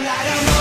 light